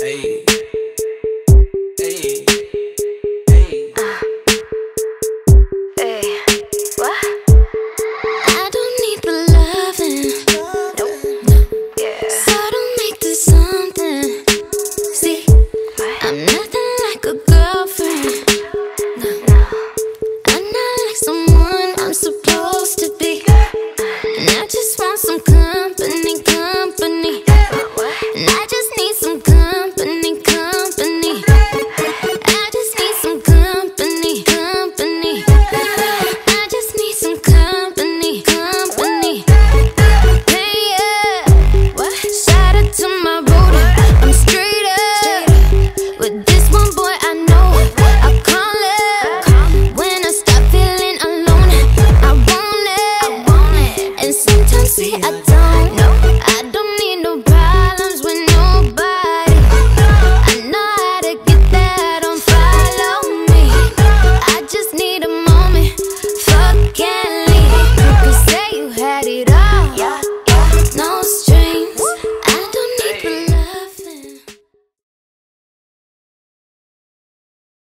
Hey. see, I don't